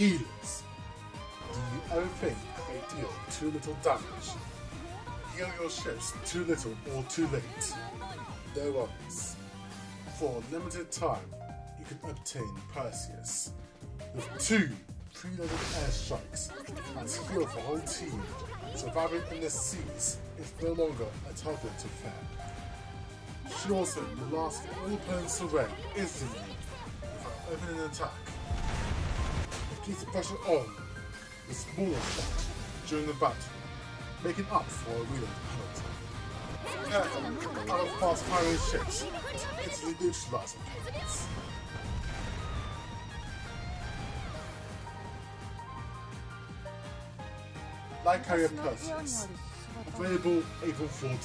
Healers. Do you ever think they deal too little damage? Heal your ships too little or too late? No worries. For a limited time, you can obtain Perseus with two preloaded airstrikes and heal for whole team. Surviving in the seas is no longer a target to. She also lasts all opponents away instantly without opening an attack. It keeps the pressure on with smaller shots during the battle, making up for a reload penalty. Careful, out of fast firing ships to instantly neutralize opponents. Light Carrier Perseus, available April 14.